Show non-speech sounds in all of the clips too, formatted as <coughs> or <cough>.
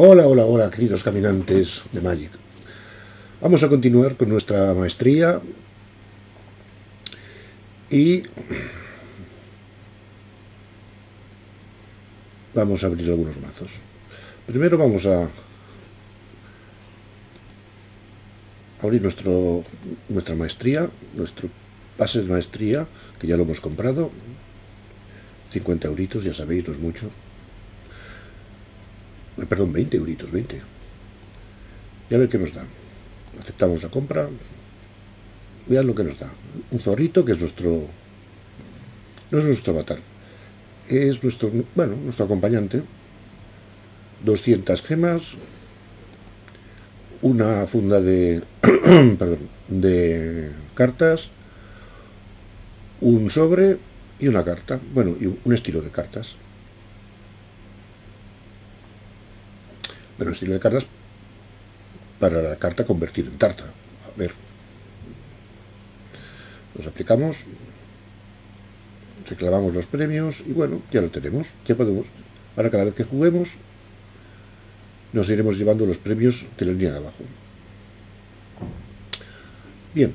Hola, hola, hola, queridos caminantes de Magic. Vamos a continuar con nuestra maestría y vamos a abrir algunos mazos. Primero vamos a abrir nuestro, nuestra maestría, nuestro pase de maestría, que ya lo hemos comprado. 50 euritos, ya sabéis, no es mucho. Eh, perdón, 20 euritos, 20. Y a ver qué nos da. Aceptamos la compra. Vean lo que nos da. Un zorrito que es nuestro... No es nuestro avatar. Es nuestro, bueno, nuestro acompañante. 200 gemas. Una funda de... <clears throat> de cartas. Un sobre y una carta. Bueno, y un estilo de cartas. Pero estilo de cartas para la carta convertir en tarta. A ver. Los aplicamos, reclamamos los premios y bueno, ya lo tenemos. Ya podemos. Ahora cada vez que juguemos nos iremos llevando los premios de la línea de abajo. Bien,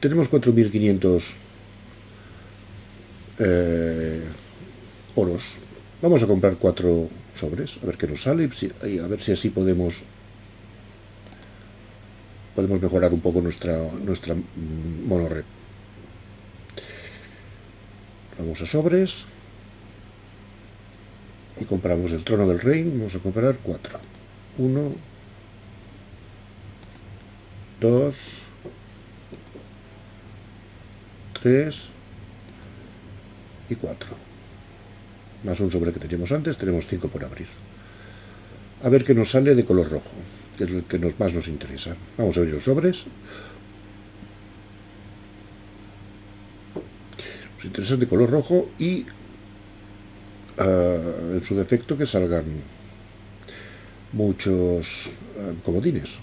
tenemos 4.500 eh, oros. Vamos a comprar cuatro sobres, a ver qué nos sale, a ver si así podemos podemos mejorar un poco nuestra nuestra mm. Vamos a sobres y compramos el trono del rey, vamos a comprar cuatro. Uno, dos, tres y cuatro más un sobre que teníamos antes, tenemos 5 por abrir. A ver qué nos sale de color rojo, que es el que nos, más nos interesa. Vamos a abrir los sobres. Nos interesa de color rojo y ah, en su defecto que salgan muchos ah, comodines.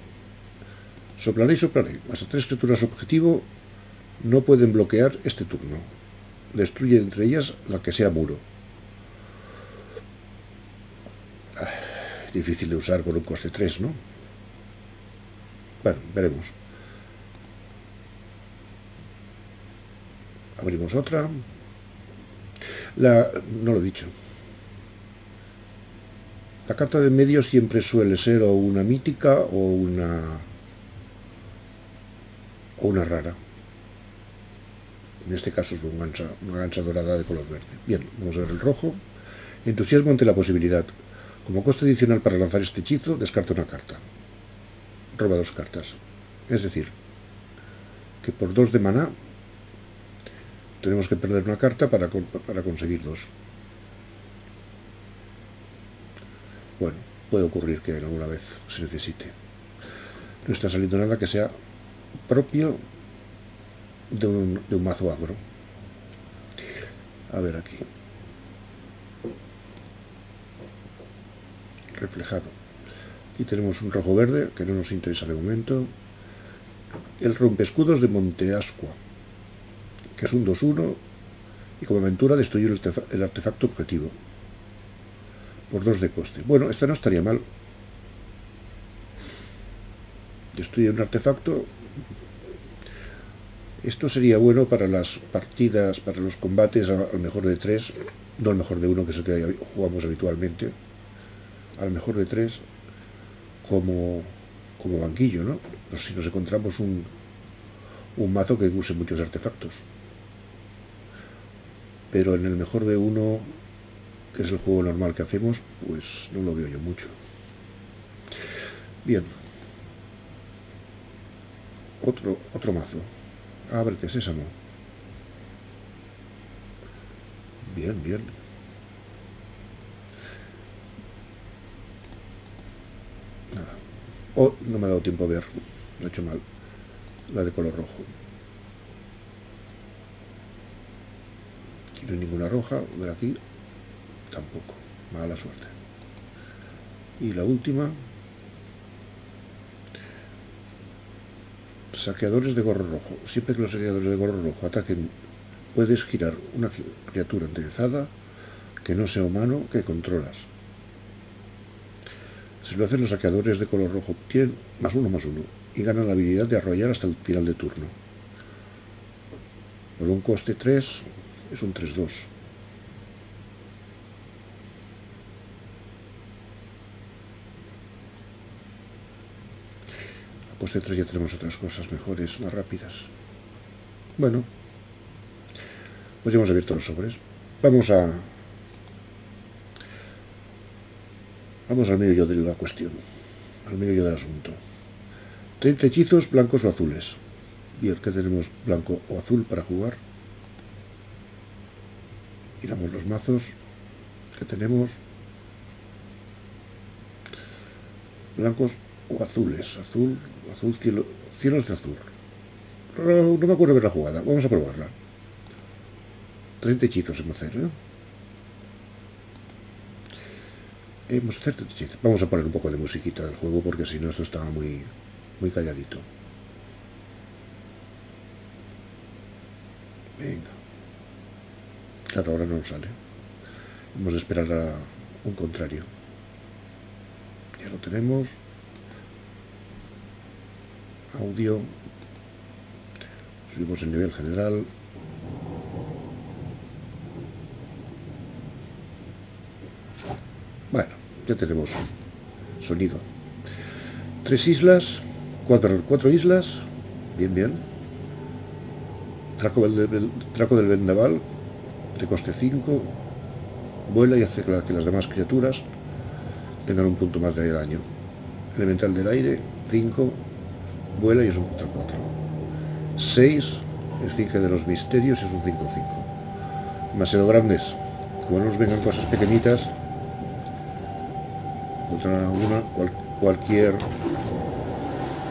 Soplaré y soplaré. Hasta tres criaturas objetivo no pueden bloquear este turno. Destruye entre ellas la que sea muro. Difícil de usar por un coste 3, ¿no? Bueno, veremos. Abrimos otra. La, no lo he dicho. La carta de medio siempre suele ser o una mítica o una o una rara. En este caso es una gancha, una gancha dorada de color verde. Bien, vamos a ver el rojo. Entusiasmo ante la posibilidad. Como coste adicional para lanzar este hechizo, descarta una carta. Roba dos cartas. Es decir, que por dos de maná tenemos que perder una carta para, para conseguir dos. Bueno, puede ocurrir que alguna vez se necesite. No está saliendo nada que sea propio de un, de un mazo agro. A ver aquí. Reflejado. y tenemos un rojo verde, que no nos interesa de momento. El rompescudos de Monteascua, que es un 2-1, y como aventura destruye el, artefacto objetivo. Por 2 de coste. Bueno, esta no estaría mal. Destruye un artefacto. Esto sería bueno para las partidas, para los combates al mejor de 3, no al mejor de 1 que es el que jugamos habitualmente al mejor de tres como, como banquillo, ¿no? Pues si nos encontramos un, un mazo que use muchos artefactos. Pero en el mejor de uno, que es el juego normal que hacemos, pues no lo veo yo mucho. Bien. Otro, otro mazo. A esa, Bien, bien. Oh, no me ha dado tiempo a ver. Lo he hecho mal. La de color rojo. no hay ninguna roja. Ver aquí. Tampoco. Mala suerte. Y la última. Saqueadores de gorro rojo. Siempre que los saqueadores de gorro rojo ataquen, puedes girar una criatura enderezada que no sea humano que controlas Si lo hacen los saqueadores de color rojo, tienen más uno, más uno. Y ganan la habilidad de arrollar hasta el final de turno. Por un coste 3 es un 3-2. A coste 3 ya tenemos otras cosas mejores, más rápidas. Bueno, pues ya hemos abierto los sobres. Vamos a... Vamos al medio de la cuestión, al medio del asunto. 30 hechizos blancos o azules. Bien, que tenemos blanco o azul para jugar. Miramos los mazos que tenemos. Blancos o azules. Azul, azul, cielo, cielos de azul. No, me acuerdo de la jugada. Vamos a probarla. 30 hechizos en hacer, ¿eh? Hemos hechizos. Vamos a poner un poco de musiquita del juego porque si no esto estaba muy, muy calladito. Venga. Claro, ahora no sale. Vamos a esperar a un contrario. Ya lo tenemos. Audio. Subimos el nivel general. Bueno, ya tenemos sonido. Tres islas, cuatro, cuatro islas. Bien, bien. Traco del, traco del vendaval, de coste 5. Vuela y hace que las demás criaturas tengan un punto más de daño. Elemental del aire, 5. Vuela y es un 4-4. 6. Esfinge de los misterios y es un 5-5. Demasiado grandes. Como no nos vengan cosas pequeñitas, contra una, cualquier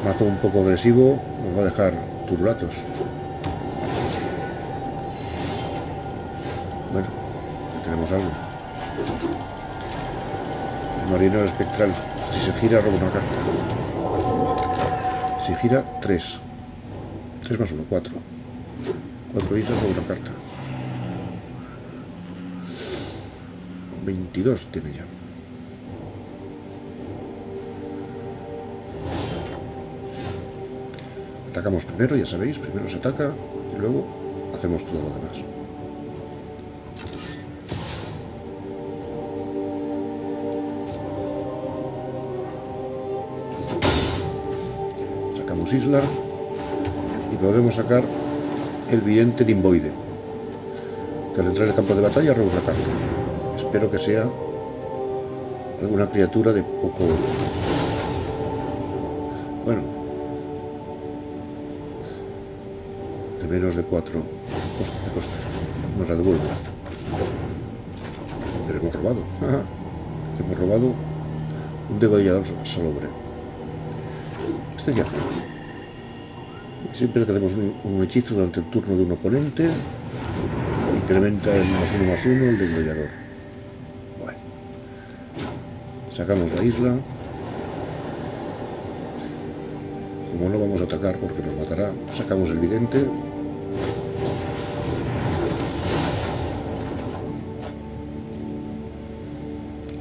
mazo un poco agresivo nos va a dejar turlatos. Bueno, tenemos algo. Marinero espectral. Si se gira, roba una carta. Si gira, 3. 3 más 1, 4. 4 islas, roba una carta. 22 tiene ya. Atacamos primero, ya sabéis, primero se ataca y luego hacemos todo lo demás. Sacamos isla y podemos sacar el vidente limboide, que al entrar en el campo de batalla roba una. Espero que sea alguna criatura de poco... menos de 4 nos la devuelve. Pero hemos robado. hemos robado un degollador salobre. Que hace. Siempre que hacemos un, hechizo durante el turno de un oponente, incrementa el más uno más uno el degollador. Bueno. Sacamos la isla. Como no vamos a atacar porque nos matará, sacamos el vidente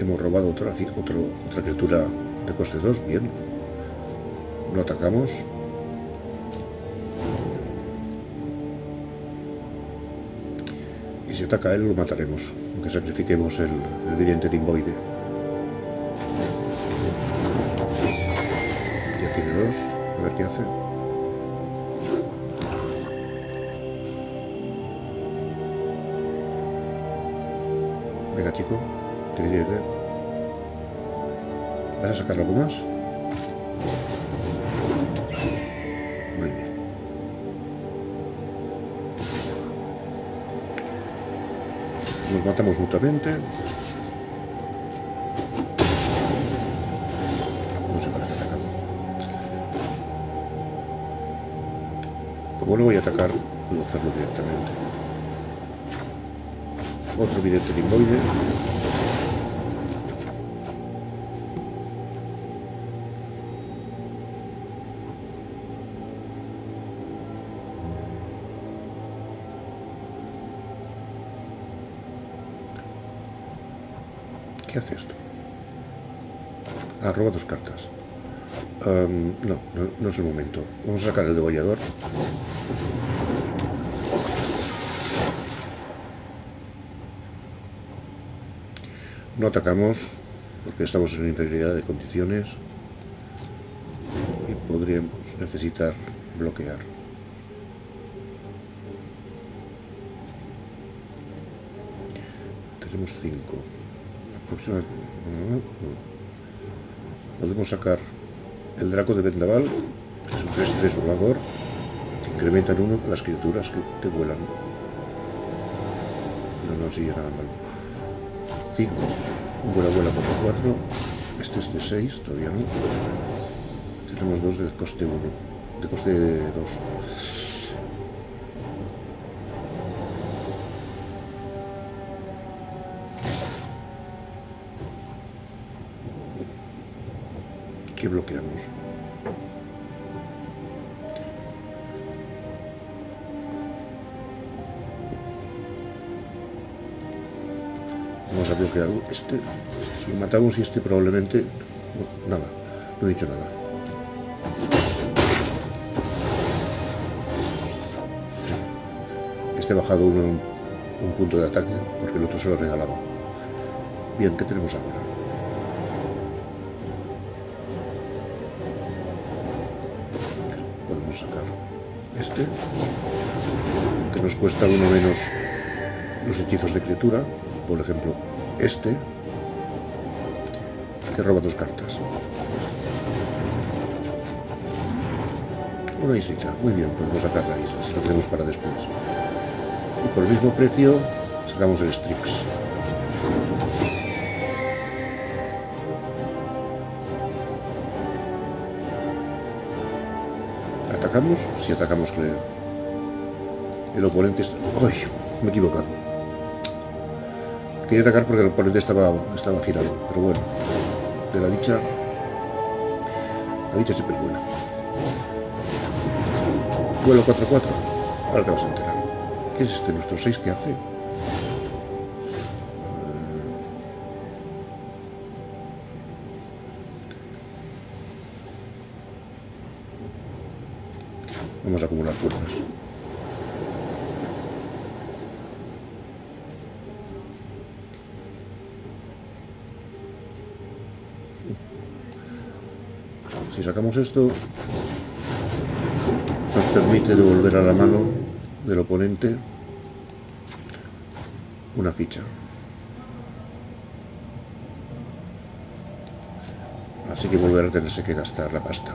Hemos robado otra, criatura de coste 2, bien. No atacamos. Y si ataca él, lo mataremos, aunque sacrifiquemos el, el vidente limboide. Ya tiene dos, a ver qué hace. Venga, chico. ¿Vas a sacar algo más? Muy bien. Nos matamos mutuamente. No sé para qué atacamos. Como no voy a atacar, puedo hacerlo directamente. Otro vidente limboide. ¿Qué hace esto? Ah, roba dos cartas. no, no, es el momento. Vamos a sacar el degollador. No atacamos porque estamos en inferioridad de condiciones y podríamos necesitar bloquear. Tenemos 5. Podemos sacar el Draco de Vendaval, que es un 3-3 volador, que incrementa en uno las criaturas que te vuelan. No, no sigue nada mal. 5. Un vuela vuela por 4. Este es de 6, todavía no. Tenemos dos de coste 1. De coste 2. Vamos a bloquear este. Si matamos y este probablemente... nada, no he dicho nada. Este ha bajado un punto de ataque porque el otro se lo regalaba. Bien, ¿qué tenemos ahora? este, que nos cuesta uno menos los hechizos de criatura, por ejemplo, este, que roba dos cartas. Una islita, muy bien, podemos sacar la isla, si lo tenemos para después. Y por el mismo precio sacamos el Strix. atacamos? Si atacamos, creo. El oponente está... ¡Uy! Me he equivocado. Quería atacar porque el oponente estaba, estaba girado. Pero bueno, de la dicha... La dicha siempre es buena. Vuelo 4-4. Ahora te vas a enterar. ¿Qué es este? ¿Nuestro 6 que hace? Vamos a acumular fuerzas. Sacamos esto, nos permite devolver a la mano del oponente una ficha. Así que volverá a tenerse que gastar la pasta.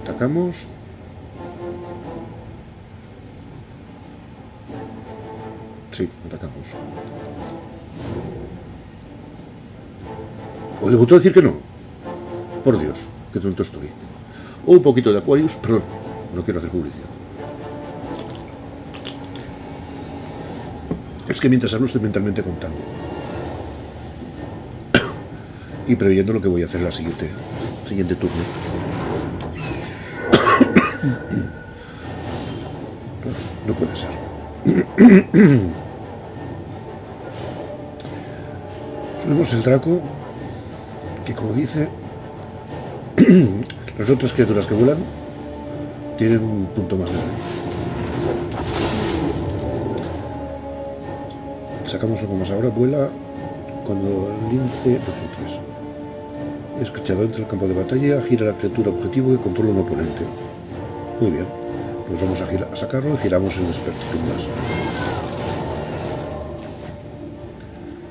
Atacamos. Sí, atacamos. ¿O debutó decir que no? Por Dios, qué tonto estoy. O un poquito de Aquarius, perdón, no quiero hacer publicidad. Es que mientras hablo estoy mentalmente contando. <coughs> y preveyendo lo que voy a hacer en la siguiente, siguiente turno. <coughs> No puede ser. <coughs> Subimos el Draco, que como dice, <clears throat> las otras criaturas que vuelan tienen un punto más grande. Sacamos algo más ahora, vuela cuando el lince... Es escuchado entre el campo de batalla, gira la criatura objetivo que controla un oponente. Muy bien. Pues vamos a, sacarlo y giramos el despertar más.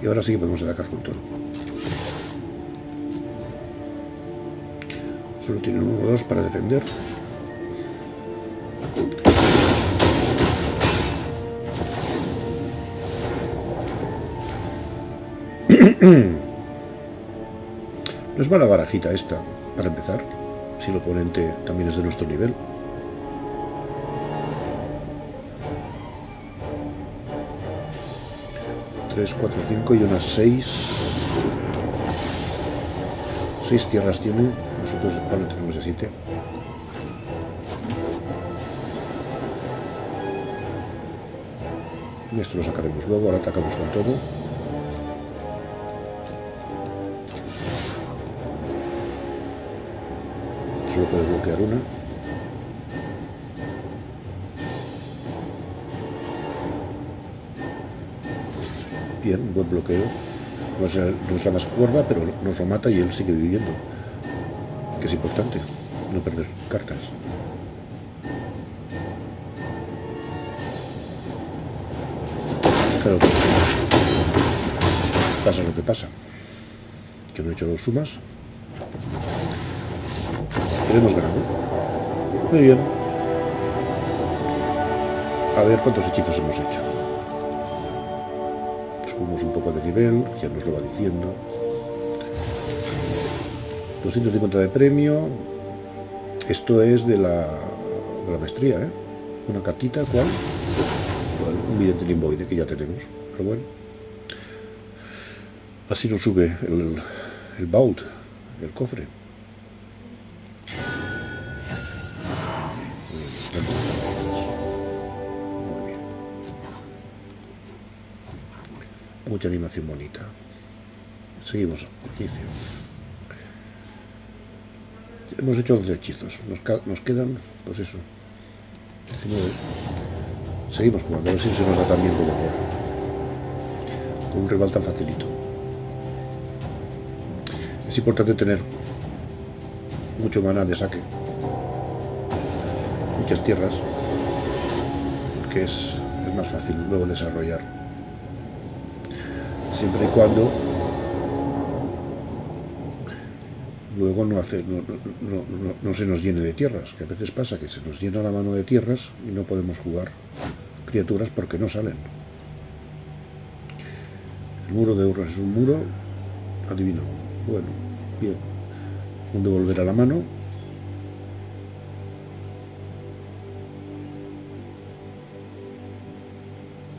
Y ahora sí que podemos atacar con todo. Solo tiene uno o dos para defender. <clears throat> No es mala barajita esta, para empezar, si el oponente también es de nuestro nivel. 3, 4, 5 y unas 6 6 tierras tiene nosotros ahora tenemos a 7. Y esto lo sacaremos luego, ahora atacamos con todo. Solo puedes bloquear una. Bien, buen bloqueo. No es la más cuerda, pero nos lo mata y él sigue viviendo. Que es importante, no perder cartas. Claro pasa lo que pasa. Que no he hecho los sumas. Tenemos ganado. Muy bien. A ver cuántos hechizos hemos hecho. Subimos un poco de nivel, ya nos lo va diciendo. 250 de premio. Esto es de la, de la maestría, ¿eh? Una cartita, ¿cuál? un vidente limboide que ya tenemos. Pero bueno. Así nos sube el, el el cofre. Mucha animación bonita. Seguimos. Hemos hecho 11 hechizos. Nos, quedan, pues eso, 19. Seguimos jugando, a ver si se nos da tan bien como ahora. Con un rival tan facilito. Es importante tener mucho maná de saque. Muchas tierras. Porque es, es más fácil luego desarrollar. Siempre y cuando luego no, hace, no, se nos llene de tierras, que a veces pasa que se nos llena la mano de tierras y no podemos jugar criaturas porque no salen. El muro de Urras es un muro adivino. Bueno, bien. Un devolver a la mano.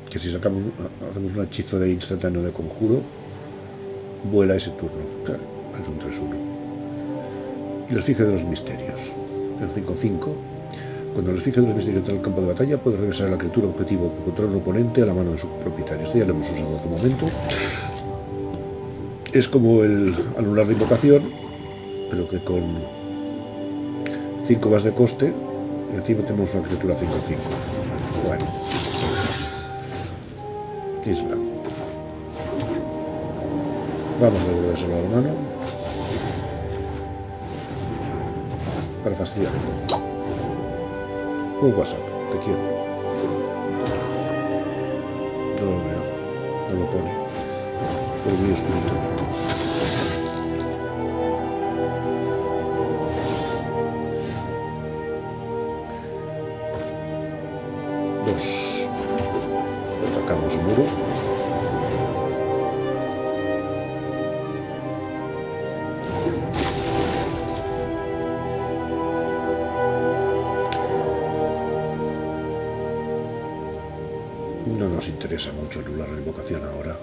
Que si sacamos, hacemos un hechizo de instantáneo de conjuro, vuela ese turno. Claro, es un 3-1. Y el fije de los misterios. El 5-5 cuando los fije de los misterios en el campo de batalla, puede regresar a la criatura objetivo que controla un oponente a la mano de su propietario. Esto ya lo hemos usado hace un momento. Es como el anular de invocación, pero que con 5 más de coste, encima tenemos una criatura 5-5. Bueno. Isla. Vamos a devolvérselo a la mano. Para fastidiar. Un WhatsApp, te quiero. No lo veo, no lo pone. Mucho anular la invocación ahora.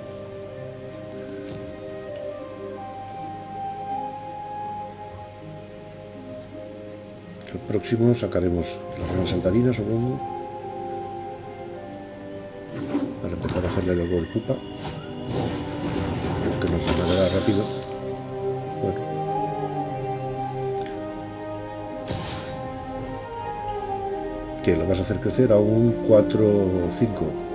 El próximo sacaremos la gran saltarina, supongo. Para empezar a hacerle algo de pupa. Que nos ganará rápido. Bueno. Que lo vas a hacer crecer a un 4 o 5.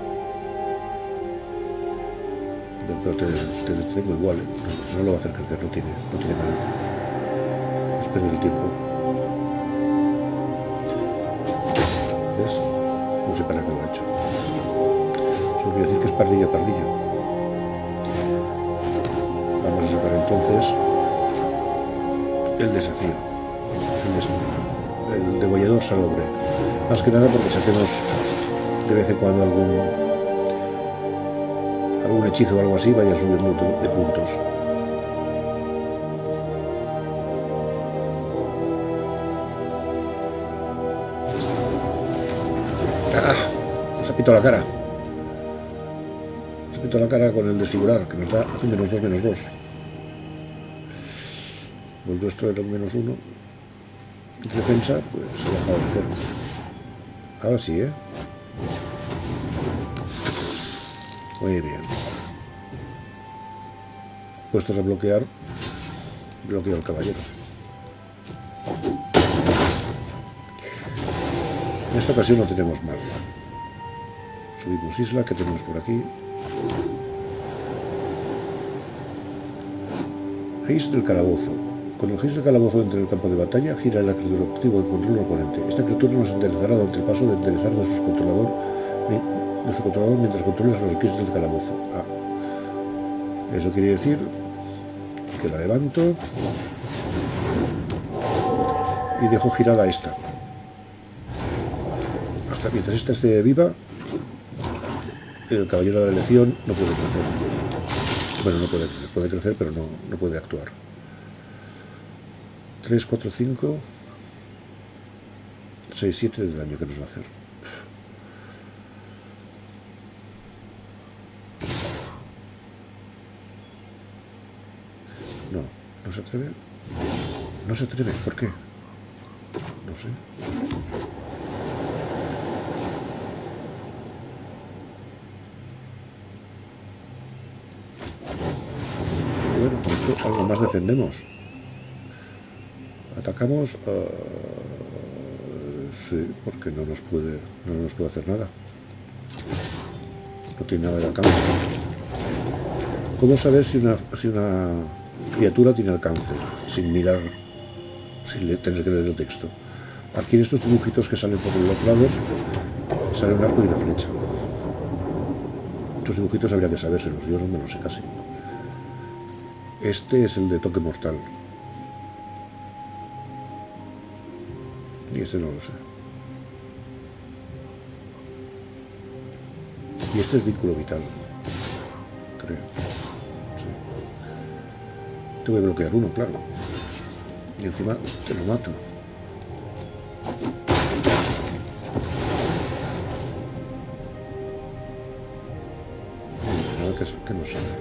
Pero te, te tengo igual, ¿eh? no, no, lo va a hacer crecer, no tiene, no tiene nada. Es perder el tiempo. ¿Ves? No sé para qué lo ha hecho. Quiero decir que es pardillo pardillo. Vamos a sacar entonces el desafío. El, des el degollador salobre. Más que nada porque saquemos de vez en cuando algún algún hechizo o algo así vaya subiendo de puntos. ¡Ah! Nos ha pitado la cara. Nos ha pitado la cara con el desfigurar, que nos da un menos 2, menos 2. El nuestro era un menos 1. Y defensa, pues se ha dejado de cero. Ahora sí, ¿eh? Muy bien. Puestos a bloquear, bloqueo al caballero. En esta ocasión no tenemos mal. Subimos isla, que tenemos por aquí. Haze del calabozo. Cuando el Haze del calabozo entre en el campo de batalla, gira el criatura objetivo y controla oponente. Esta criatura nos enderezará durante el paso de enderezar de su controlador, de su controlador mientras controles los Haze del calabozo. Ah. Eso quiere decir que la levanto y dejo girada esta. Hasta mientras esta esté viva, el caballero de la elección no puede crecer. Bueno, no puede crecer, puede crecer, pero no, no puede actuar. 3, 4, 5, 6, 7 de daño que nos va a hacer. No, no se atreve. No se atreve, ¿por qué? No sé. Bueno, esto algo más defendemos. Atacamos. Uh, sí, porque no nos puede. No nos puede hacer nada. No tiene nada de alcance. ¿Cómo saber si una, si una criatura tiene alcance? Sin mirar, sin tener que leer el texto. Aquí en estos dibujitos que salen por los lados, sale un arco y una flecha. Estos dibujitos habría que sabérselos, yo no me los sé casi. Este es el de toque mortal. Y este no lo sé. Y este es vínculo vital. Tengo que bloquear uno, claro. Y encima te lo mato. que, que no sabe.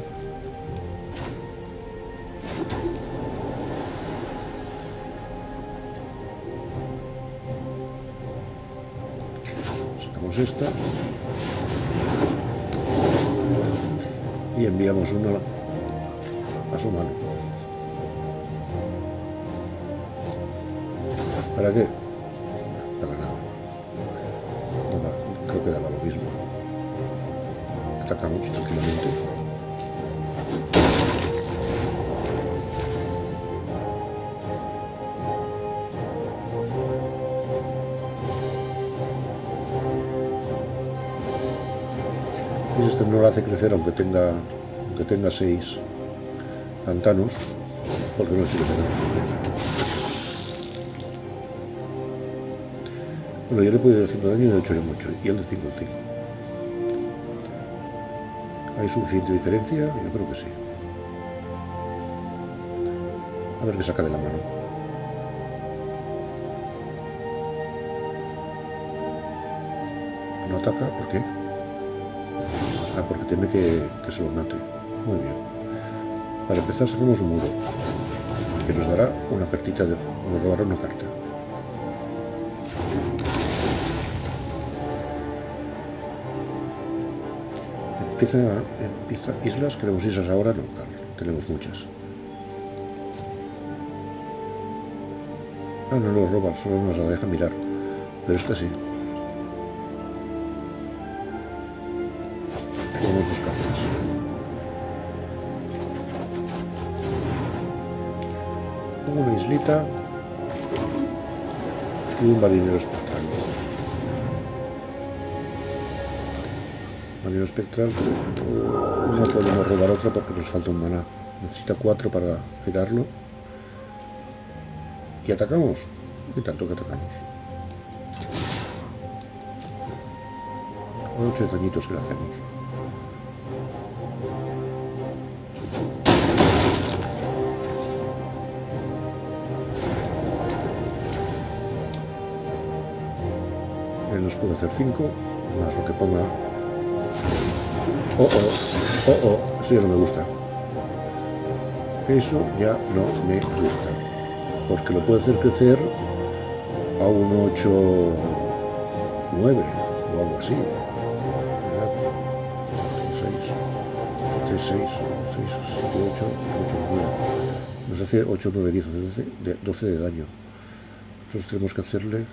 Sacamos esta. Y enviamos una a su mano. ¿Para qué? Para nada. No, creo que daba lo mismo. Atacamos tranquilamente. Y esto no lo hace crecer aunque tenga aunque tenga seis pantanos, porque no sirve de nada. Bueno, yo le puedo ir haciendo daño de 8 en 8 y él de 5 en 5. ¿Hay suficiente diferencia? Yo creo que sí. A ver qué saca de la mano. No ataca, ¿por qué? Ah, porque teme que, que se lo mate. Muy bien. Para empezar sacamos un muro, que nos dará una cartita de... nos una carta. Empieza, islas, queremos islas ahora, no, tenemos muchas. Ah, no nos roba, solo nos la deja mirar. Pero esta sí. Tenemos dos cartas. Una islita y un marinero espectral. Espectral, no podemos robar otra porque nos falta un maná. Necesita cuatro para girarlo. Y atacamos. Y tanto que atacamos. Ocho dañitos que le hacemos. Él nos puede hacer 5, más lo que ponga. Oh, oh, oh, oh, eso ya no me gusta. Eso ya no me gusta. Porque lo puede hacer crecer a un 8, 9 o algo así. 6, 6, 6, 7, 8, 8, 9. Nos hace 8, 9, 10, 12 de, 12 de daño. Nosotros tenemos que hacerle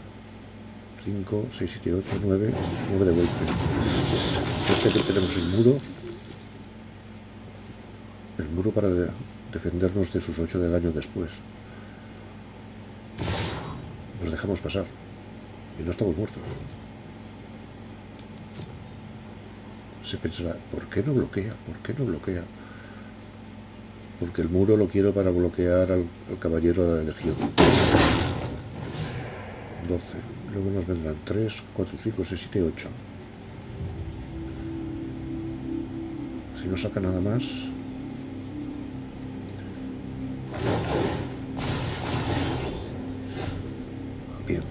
5, 6, 7, 8, 9, 9 de golpe. Este que tenemos el muro. El muro para defendernos de sus 8 de daño después. Nos dejamos pasar. Y no estamos muertos. Se pensará, ¿por qué no bloquea? ¿Por qué no bloquea? Porque el muro lo quiero para bloquear al, al caballero de la legión. 12. Luego nos vendrán 3, 4, 5, 6, 7, 8. Si no saca nada más... Bien.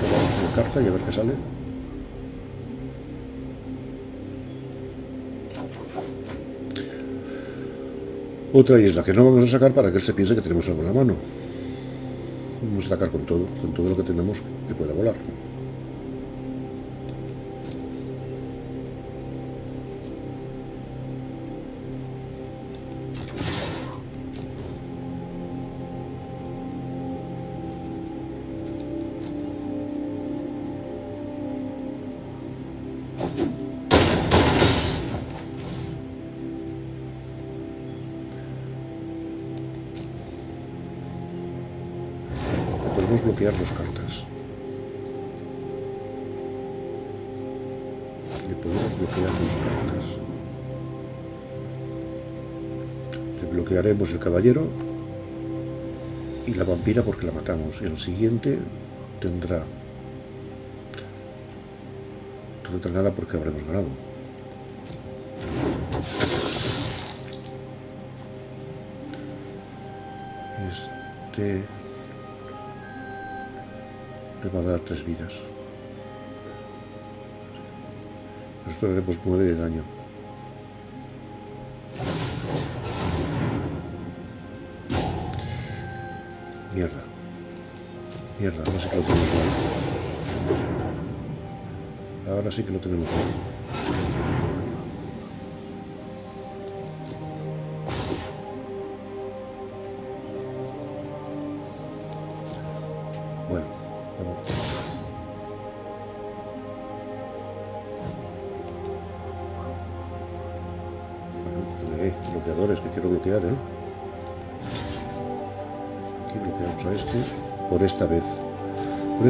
Probamos una carta y a ver qué sale. Otra isla que no vamos a sacar para que él se piense que tenemos algo en la mano. Vamos a sacar con todo, con todo lo que tenemos que pueda volar. El siguiente tendrá... Tendrá nada porque habremos ganado. Este le va a dar tres vidas. Nosotros haremos nueve de daño. Ahora sí que lo tenemos mal. Ahora sí que lo tenemos mal.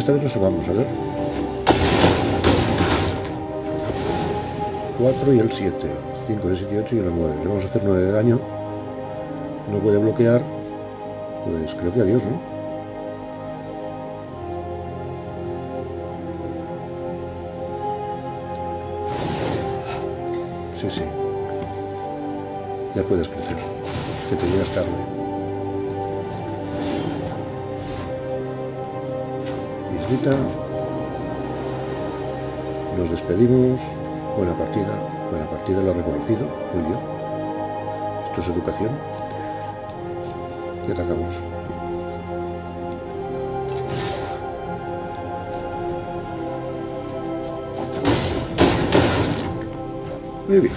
Esta vez nos vamos, a ver. 4 y el 7. 5, el 7 y 8 y el 9. Le vamos a hacer 9 de daño. No puede bloquear. Pues creo que adiós, ¿no? Sí, sí. Ya puedes crecer. Que te llegas tarde. Nos despedimos. Buena partida. Buena partida, lo ha reconocido. Muy bien. Esto es educación. Y atacamos. Muy bien.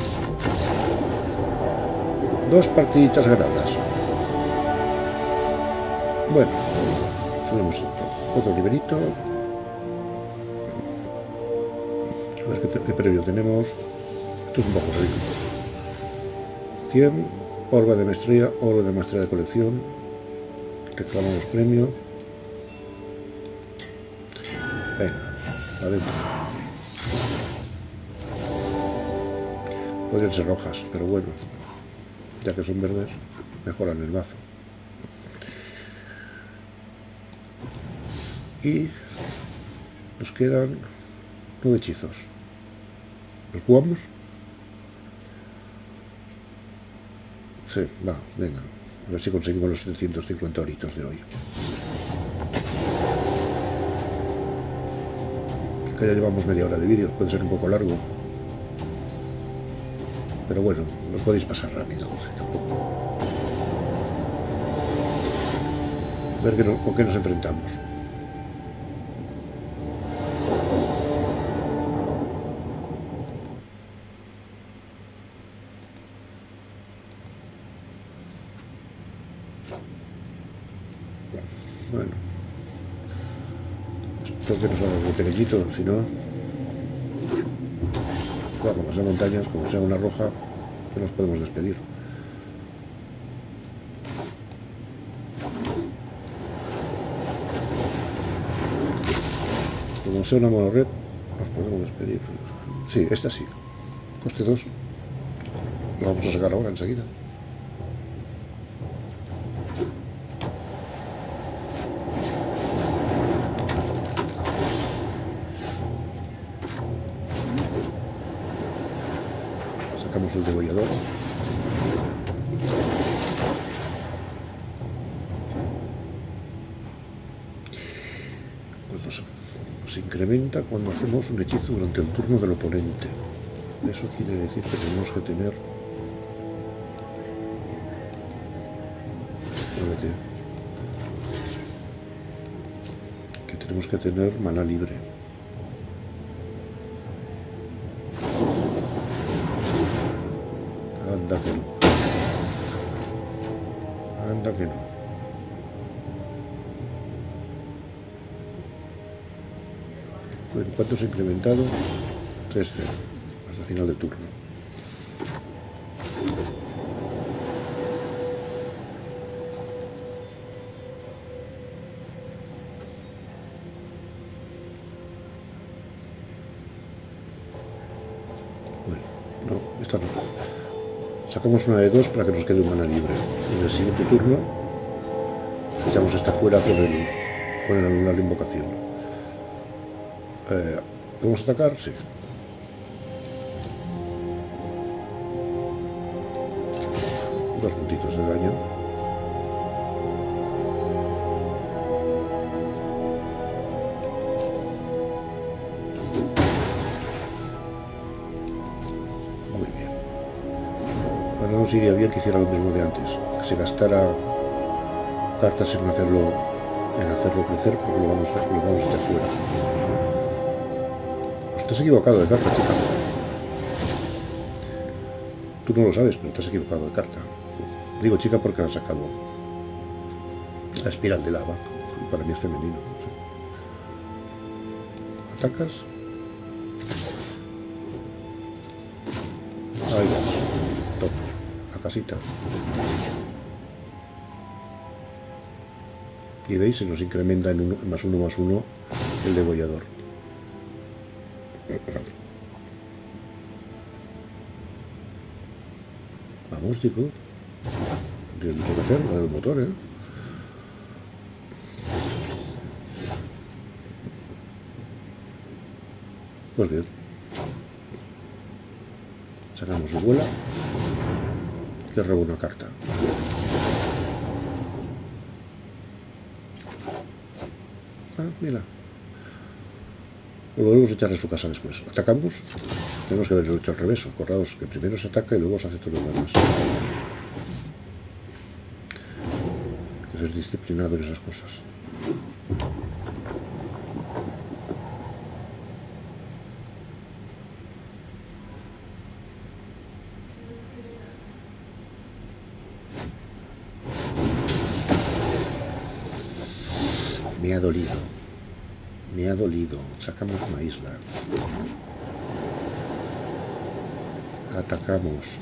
Dos partiditas ganadas. Bueno. Otro nivelito. A ver qué, qué previo tenemos. Esto es un poco rico. 100, orba de maestría, oro de maestría de colección. Reclamamos premio. Venga, adentro. Podrían ser rojas, pero bueno, ya que son verdes, mejoran el mazo. Y nos quedan nueve hechizos. ¿Los jugamos? Sí, va, venga. A ver si conseguimos los 750 horitos de hoy. Que ya llevamos media hora de vídeo, puede ser un poco largo. Pero bueno, lo podéis pasar rápido. Tampoco. Ver no, con qué nos enfrentamos. Pequeñito, si no... Como sean montañas, como sea una roja, que nos podemos despedir. Como sea una monored, nos podemos despedir. Sí, esta sí. Coste 2. Lo vamos a sacar ahora, enseguida. Sacamos el degollador. Cuando se, se incrementa cuando hacemos un hechizo durante el turno del oponente. Eso quiere decir que tenemos que tener... Que tenemos que tener mana libre. Incrementado, 3-0 hasta final de turno. Bueno, no, esta no. Sacamos una de dos para que nos quede una libre. En el siguiente turno echamos esta fuera con el, con la invocación. Eh, ¿Podemos atacar? Sí. Dos puntitos de daño. Muy bien. Ahora nos iría bien que hiciera lo mismo de antes. Que se gastara cartas en hacerlo en hacerlo crecer porque lo vamos a, lo vamos a echar fuera. Has equivocado de carta, chica. Tú no lo sabes, pero te has equivocado de carta. Digo chica porque han sacado la espiral de lava. Para mí es femenino. Atacas. Ahí vamos. Top. La casita. Y veis, se nos incrementa en más uno más uno el degollador. Vamos, chico. No tienes mucho que hacer, la del motor, ¿eh? Pues bien. Sacamos su vuela. Que robo una carta. Ah, mira. Lo volvemos a echar a su casa después. Atacamos. Tenemos que haberlo hecho al revés. Acordaos que primero se ataca y luego se hace todo lo demás. Que ser disciplinado en esas cosas. Me ha dolido. Sacamos una isla. Atacamos.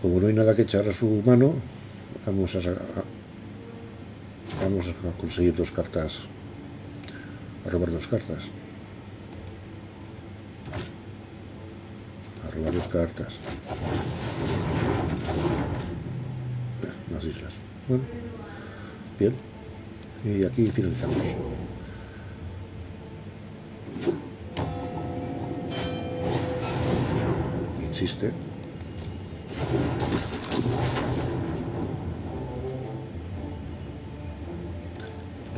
Como no hay nada que echar a su mano, vamos a, a- vamos a conseguir dos cartas. A robar dos cartas. A robar dos cartas. Más islas. Bueno, Y aquí finalizamos. Insiste.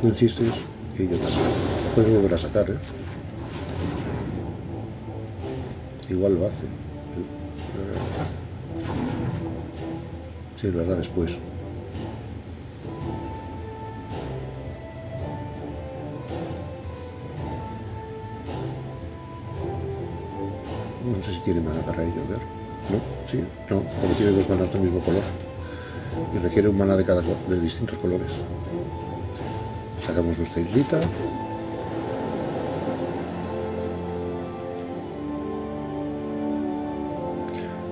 Tú insistes y yo también. Puedes volver a sacar, ¿eh? Igual lo hace. Sí, lo hará después. requiere mana para ello, ver. No, sí, no, porque tiene dos manas del mismo color. Y requiere un mana de, cada, de distintos colores. Sacamos nuestra islita.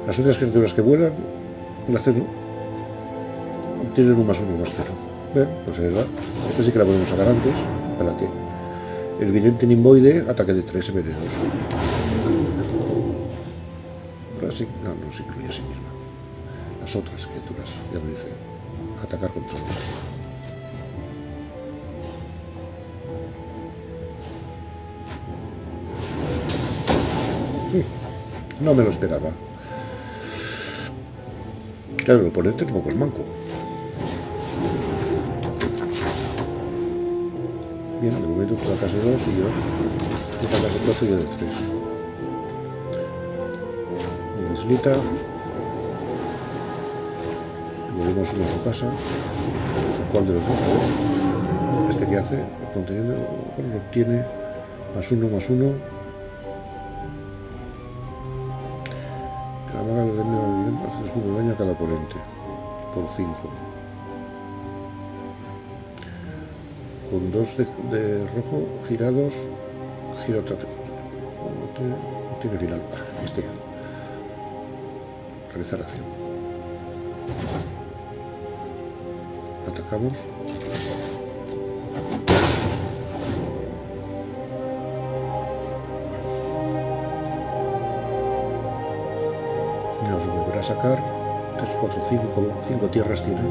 Las otras criaturas que vuelan nacen, tienen un más uno más cero. Bien, pues es verdad. Esta sí que la podemos sacar antes, para que el vidente nimboide ataque de 3 MD2 no, no se incluye a sí misma. Las otras criaturas, ya lo dice, atacar con todo. Hmm, no me lo esperaba. Claro, el oponente tampoco es manco. Bien, de momento tú sacas el 2 y yo. Tú y yo el 3. Volvemos uno a su casa. ¿Cuál de los dos? Este que hace, el contenido, bueno, obtiene más uno, más uno. La maga de daño hace de daño a cada oponente. Por 5. con dos de, rojo girados, gira otra tiene, final. Este. Realizar acción. Atacamos. Nos volverá a sacar 3, 4, 5, 5 tierras tiene.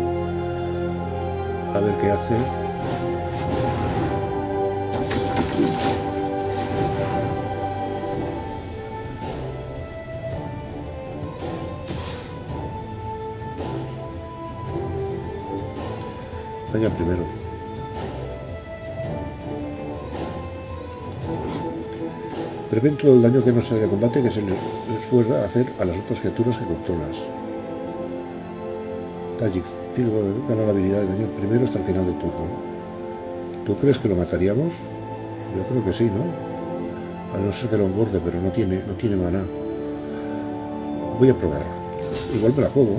A ver qué hace. Primero. Prevén todo el daño que no sea de combate que se les fuera a hacer a las otras criaturas que controlas. Tajik, Firgo gana la habilidad de dañar primero hasta el final del turno. ¿Tú crees que lo mataríamos? Yo creo que sí, ¿no? A no ser que lo engorde, pero no tiene, no tiene maná. Voy a probar. Igual me la juego.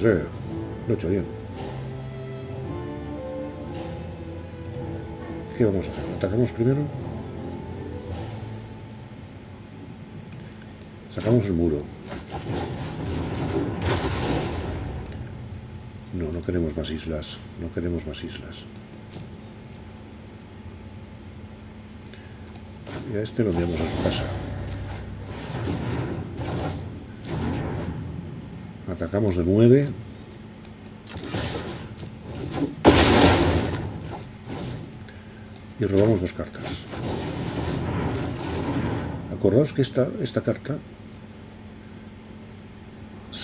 Sé, lo he hecho bien. ¿Qué vamos a hacer? ¿Atacamos primero? Sacamos el muro. No, no queremos más islas. No queremos más islas. Y a este lo enviamos a su casa. Atacamos de 9. Y robamos dos cartas. Acordaos que esta, esta carta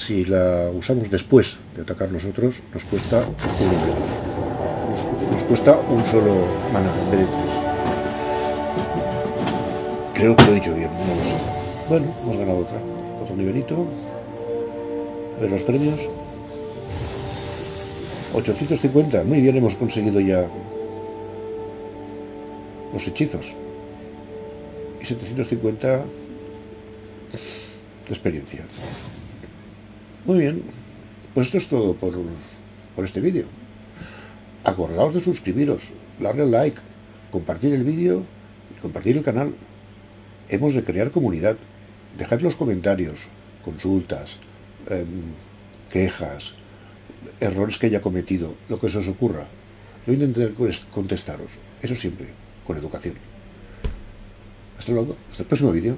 si la usamos después de atacar nosotros, nos cuesta un nos, nos, cuesta un solo mana en vez de tres. Creo que lo he dicho bien, no lo sé. Bueno, hemos ganado otra. Otro nivelito. Ver los premios. 850. Muy bien, hemos conseguido ya los hechizos. Y 750 de experiencia. Muy bien, pues esto es todo por, por este vídeo. Acordaos de suscribiros, darle like, compartir el vídeo y compartir el canal. Hemos de crear comunidad. Dejad los comentarios, consultas, eh, quejas, errores que haya cometido, lo que se os ocurra. Yo intentaré contestaros. Eso siempre, con educación. Hasta luego, hasta el próximo vídeo.